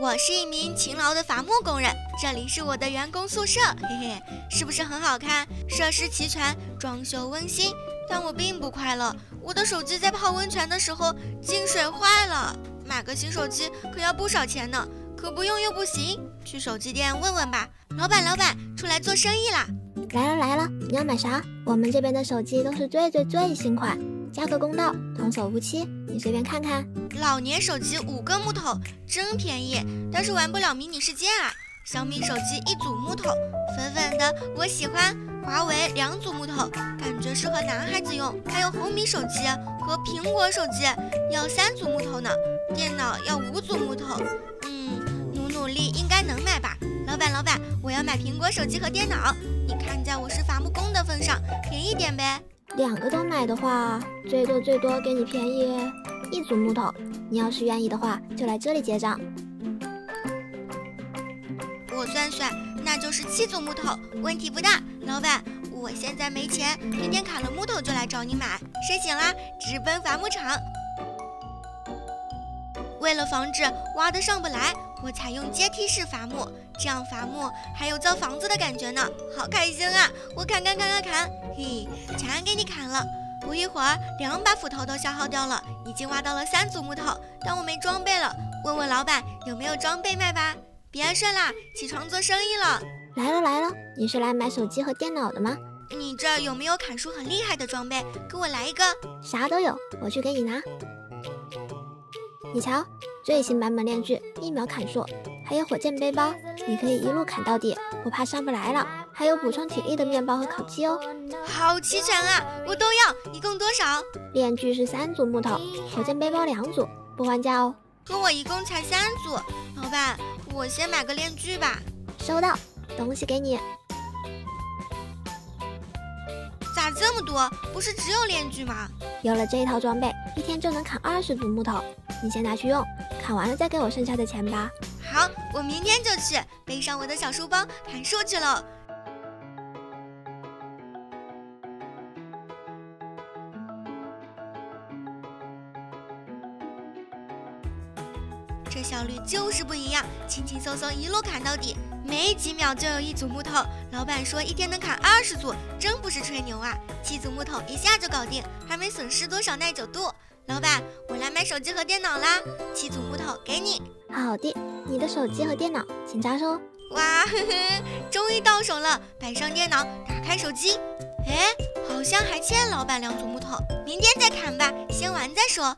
我是一名勤劳的伐木工人，这里是我的员工宿舍，嘿嘿，是不是很好看？设施齐全，装修温馨。但我并不快乐，我的手机在泡温泉的时候进水坏了。买个新手机可要不少钱呢，可不用又不行。去手机店问问吧。老板，老板，出来做生意啦！来了来了，你要买啥？我们这边的手机都是最最最新款，价格公道，童叟无欺，你随便看看。老年手机五个木头，真便宜，但是玩不了迷你世界啊。小米手机一组木头，粉粉的，我喜欢。华为两组木头，感觉适合男孩子用。还有红米手机和苹果手机要三组木头呢。电脑要五组木头，嗯，努努力应该能买吧。老板，老板，我要买苹果手机和电脑，你看在我是伐木工的份上，便宜点呗。两个都买的话，最多最多给你便宜一组木头。你要是愿意的话，就来这里结账。我算算，那就是七组木头，问题不大。老板，我现在没钱，明天砍了木头就来找你买。睡醒啦，直奔伐木场。为了防止挖的上不来，我采用阶梯式伐木，这样伐木还有造房子的感觉呢，好开心啊！我砍砍砍砍砍，嘿，全给你砍了。不一会儿，两把斧头都消耗掉了，已经挖到了三组木头，但我没装备了。问问老板有没有装备卖吧。别睡啦，起床做生意了。来了来了，你是来买手机和电脑的吗？你这有没有砍树很厉害的装备？给我来一个。啥都有，我去给你拿。你瞧，最新版本链锯，一秒砍树，还有火箭背包，你可以一路砍到底，不怕上不来了。还有补充体力的面包和烤鸡哦。好齐全啊，我都要。一共多少？链锯是三组木头，火箭背包两组，不还价哦。可我一共才三组，老板。我先买个链锯吧。收到，东西给你。咋这么多？不是只有链锯吗？有了这一套装备，一天就能砍二十组木头。你先拿去用，砍完了再给我剩下的钱吧。好，我明天就去，背上我的小书包砍树去了。这效率就是不一样，轻轻松松一路砍到底，没几秒就有一组木头。老板说一天能砍二十组，真不是吹牛啊！七组木头一下就搞定，还没损失多少耐久度。老板，我来买手机和电脑啦，七组木头给你。好的，你的手机和电脑请查收。哇，呵呵，终于到手了！摆上电脑，打开手机。哎，好像还欠老板两组木头，明天再砍吧，先玩再说。